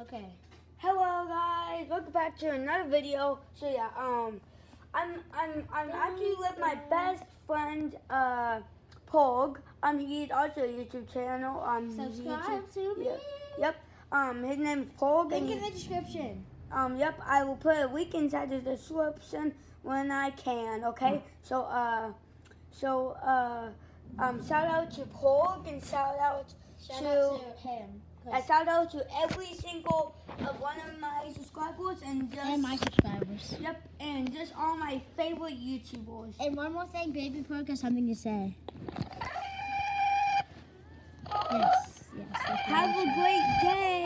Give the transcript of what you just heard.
Okay. Hello guys, welcome back to another video. So yeah, um, I'm I'm I'm actually with my best friend, uh, Pog. Um, he's also a YouTube channel. Um, Subscribe YouTube, to me. yeah, Yep. Um, his name is Pog. Link in the description. um, yep. I will put a link inside the description when I can. Okay. So uh, so uh, um, shout out to Pog and shout out Shout to. out to him. I shout out to every single of one of my subscribers and just and my subscribers. yep, and just all my favorite YouTubers. And one more thing, Baby Pork has something to say. Yes, yes. Have a great day.